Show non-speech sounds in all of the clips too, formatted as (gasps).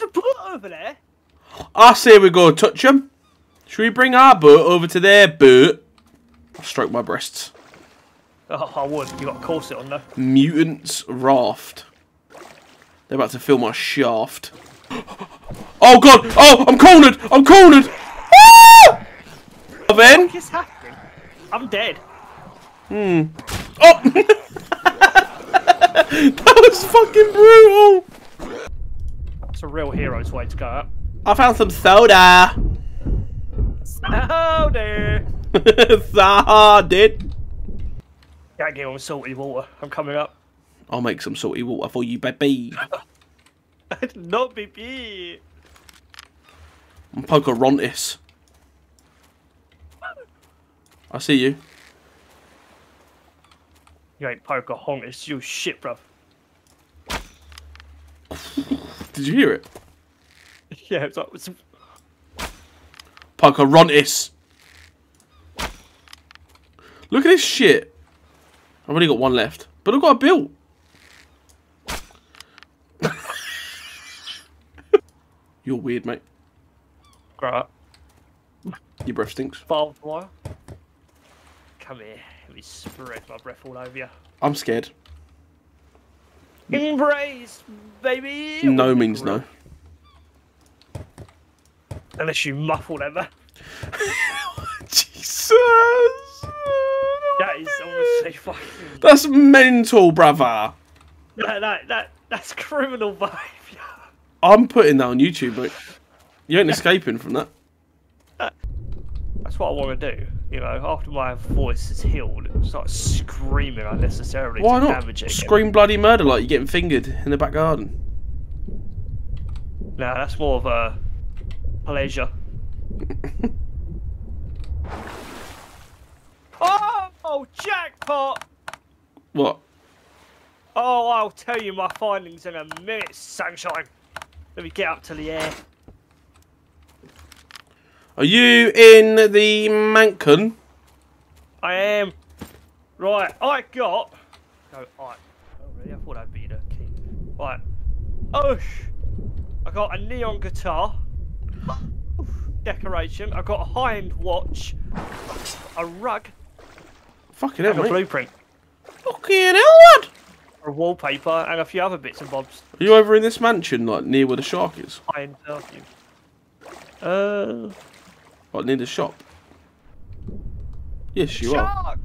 Over there? I say we go touch them. Should we bring our boat over to their boat? I'll stroke my breasts. Oh, I would. You got a corset on though. Mutants raft. They're about to fill my shaft. (gasps) Oh god! Oh, I'm cornered! I'm cornered! Ah! Then, What's happening? I'm dead. Hmm. Oh, (laughs) that was fucking brutal. A real hero's way to go up. I found some soda. Soda. did. Can't get on salty water. I'm coming up. I'll make some salty water for you, baby. (laughs) Not BB. I'm Pocahontas. I see you. You ain't Pocahontas, you shit, bruv. Did you hear it? (laughs) Yeah, it's like, it's, Pocahontas. Look at this shit. I've only got one left, but I've got a bill. You're weird, mate. grow up. Your breath stinks. Barbed wire. Come here. Let me spread my breath all over you. I'm scared. Embrace, baby. No means no. Unless you muffle ever. (laughs) Jesus. is honestly fucking. That's mental, brother. That, that, that, that's criminal behaviour. I'm putting that on YouTube, but You ain't escaping from that. That's what I want to do. You know, after my voice is healed, start screaming unnecessarily Why to not? damage it. again. Scream bloody murder like you're getting fingered in the back garden. No, that's more of a pleasure. (laughs) oh, jackpot! What? Oh, I'll tell you my findings in a minute, sunshine. Let me get up to the air. Are you in the Mancun? I am. Right, I got. No, I. Oh, really? I thought that'd be the key. Right. Oh, I got a neon guitar. Decoration. I've got a high-end watch. A rug. Fucking hell, And a blueprint. Fucking hell, lad. A wallpaper and a few other bits and bobs. Are you over in this mansion, like near where the shark is? High-end perfume. Uh. Like near the shop? Yes, you are. Shark!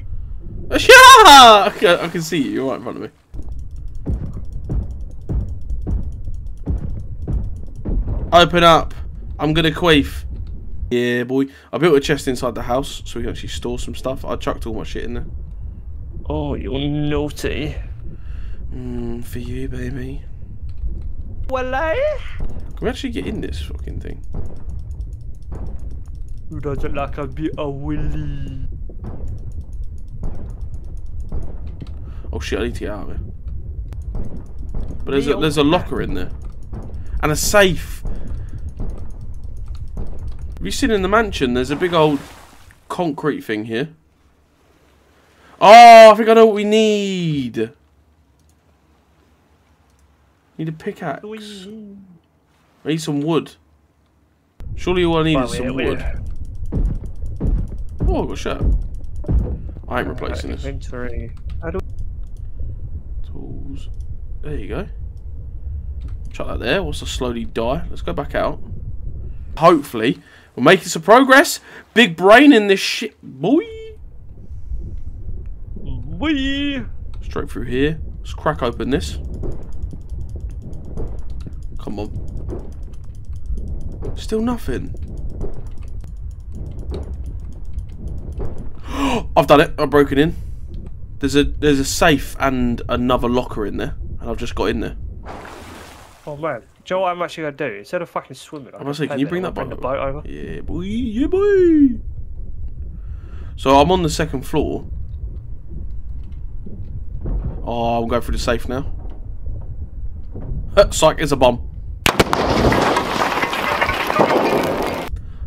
A shark! Okay, I can see you. You're right in front of me. Open up. I'm gonna queef. Yeah, boy. I built a chest inside the house so we can actually store some stuff. I chucked all my shit in there. Oh, you're naughty. Mm, for you, baby. Well, eh? Can we actually get in this fucking thing? Who doesn't like a bit of willy? Oh shit, I need to get out of here. But there's a, there's a locker in there. And a safe. Have you seen in the mansion, there's a big old concrete thing here. Oh, I think I know what we need. Need a pickaxe. I need some wood. Surely all I need Well, is we- some we- wood. Oh, I got a. I ain't replacing this. Inventory. How do Tools. There you go. Chuck that there. What's to slowly die? Let's go back out. Hopefully, we're making some progress. Big brain in this shit, boy. we? Straight through here. Let's crack open this. Come on. Still nothing. (gasps) I've done it. I've broken in. There's a there's a safe and another locker in there, and I've just got in there. Oh man, do you know what I'm actually gonna do? Instead of fucking swimming, I'm gonna say, can you bring that boat the over? boat over? Yeah, boy. Yeah, boy. So I'm on the second floor. Oh, I'm going through the safe now. Psych, it's a bomb.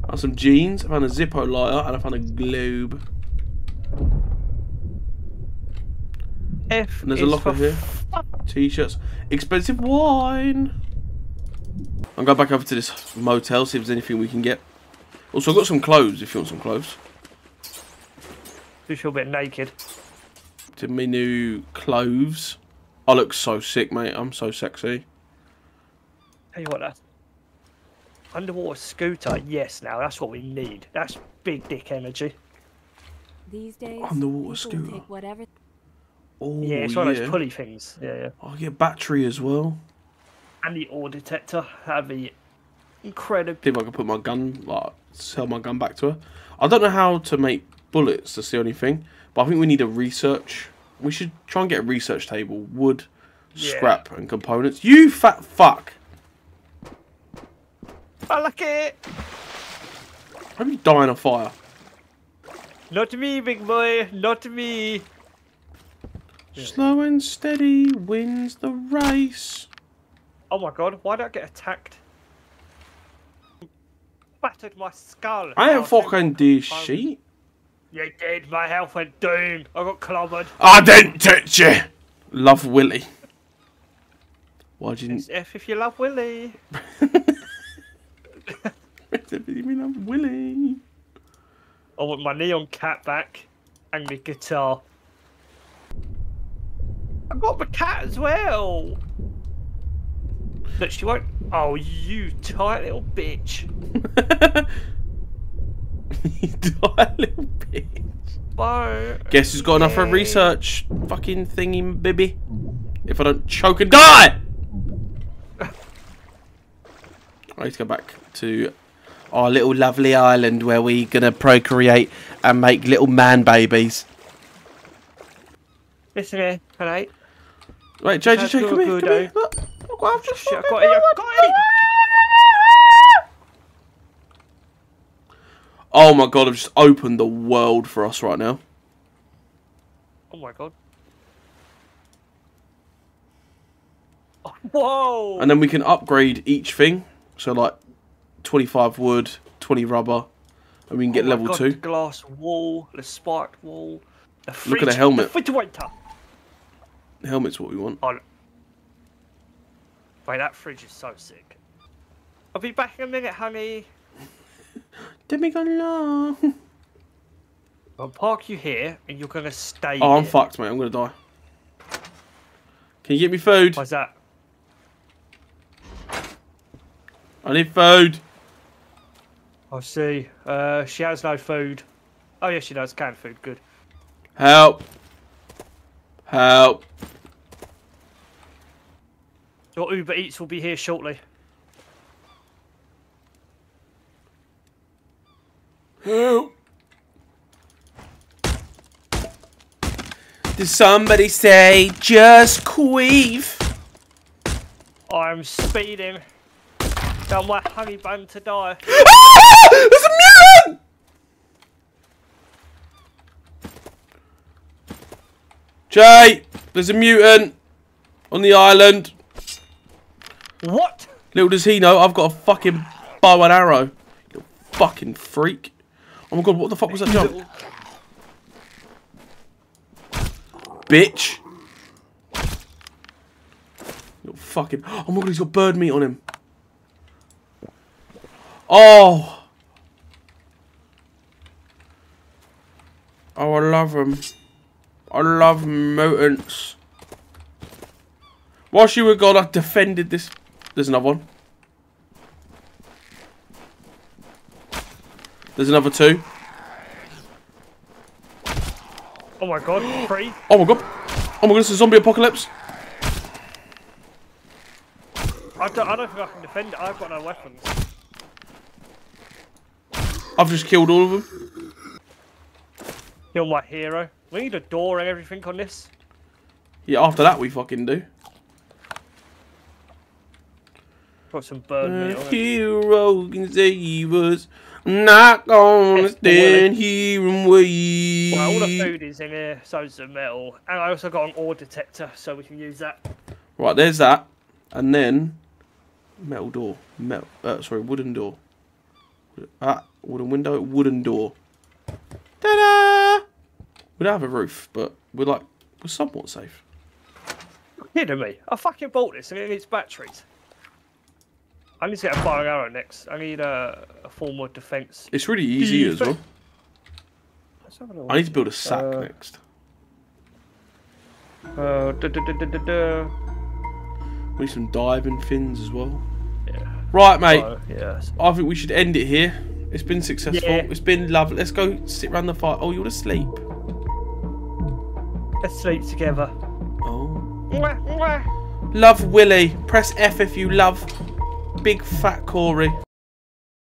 I found some jeans, I found a Zippo lighter, and I found a globe. F And there's a locker here. T-shirts. Expensive wine. I'm going back over to this motel, see if there's anything we can get. Also, I've got some clothes, if you want some clothes. You feel a bit naked. To me new clothes. I look so sick, mate. I'm so sexy. Tell you what, that underwater scooter. Yes, now that's what we need. That's big dick energy. These days, Underwater people will scooter. Oh, yeah, it's oh, one of those pulley things. Yeah, yeah. Oh, I'll get battery as well. And the ore detector. That'd be incredible. If I can put my gun, like, sell my gun back to her. I don't know how to make bullets, that's the only thing. But I think we need a research. We should try and get a research table. Wood, Yeah. scrap, and components. You fat fuck! I like it. You die in fire? Not me, big boy. Not me. Slow and steady wins the race. Oh my god, why did I get attacked? Battered my skull. I ain't fucking do shit. You did. My health went doom. I got clobbered. I didn't touch you. Love Willie. Why didn't It's F if you love Willie. (laughs) you mean I'm Willie? I want my neon cat back and the guitar. I got the cat as well. Look, she won't. Oh, you tight little bitch. you die, little bitch. Bye. Guess who's got enough for a research fucking thingy, baby? If I don't choke and die! I need to go back to our little lovely island where we're gonna procreate and make little man babies. Listen here, alright? Right, JJ, come here, come here. Look, look I've just Shit, I fucking got it, I done. got it. Oh my god, I've just opened the world for us right now. Oh my god. Oh, (laughs) whoa! And then we can upgrade each thing. So like 25 wood, 20 rubber, and we can oh get Oh level God, 2. The glass wall, the spiked wall, the Look at fridge, the helmet. The refrigerator. Helmet's what we want. Oh, wait, that fridge is so sick. I'll be back in a minute, honey. (laughs) Demigod (laughs) I'll park you here, and you're gonna stay. Oh, I'm fucked, mate. I'm gonna die. Can you get me food? Why's that? I need food. I see. Uh, she has no food. Oh yeah, she does. Canned food, good. Help. Help. Your Uber Eats will be here shortly. Help. Did somebody say just queef? I'm speeding. Don't want honey bun to die. Ah! (laughs) There's a mutant! Jay, there's a mutant on the island. What? Little does he know, I've got a fucking bow and arrow. You fucking freak. Oh my god, what the fuck was that jump? Bitch. Little fucking. Oh my god, he's got bird meat on him. Oh. Oh, I love them. I love mutants. Whilst you were gone, I defended this. There's another one. There's another two. Oh my god, three. Oh my god. Oh my god, it's a zombie apocalypse. I don't, I don't think I can defend it. I've got no weapons. I've just killed all of them. You're my hero. We need a door and everything on this. Yeah, after that we fucking do. Got some bird meat on it. hero can save us. I'm not gonna Yes, stand here and wait. Well, all the food is in here, so's the metal. And I also got an ore detector, so we can use that. Right, there's that. And then metal door. Metal uh, sorry, wooden door. Ah, wooden window, wooden door. Ta-da! We don't have a roof, but we're like we're somewhat safe. You're kidding me? I fucking bought this and it needs batteries. I need to get a fire arrow next. I need a, a form of defense. It's really easy as well. Let's have a little I need to build a sack Uh, next. Uh, da, da, da. We need some diving fins as well. Yeah. Right, mate. Oh, yes. I think we should end it here. It's been successful. Yeah. It's been lovely. Let's go sit around the fire. Oh, you're asleep. Let's sleep together. Oh. Love Willie. Press F if you love Big Fat Corey.